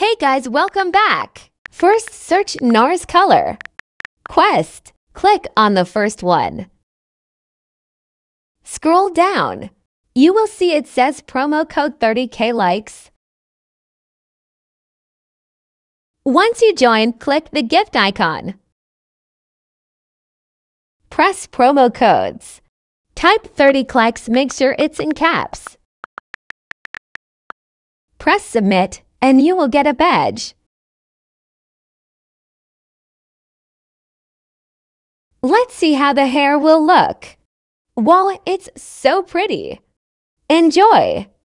Hey guys, welcome back! First, search NARS color. Quest. Click on the first one. Scroll down. You will see it says promo code 30k likes. Once you join, click the gift icon. Press promo codes. Type 30 clicks, make sure it's in caps. Press submit and you will get a badge. Let's see how the hair will look. Wow, it's so pretty. Enjoy!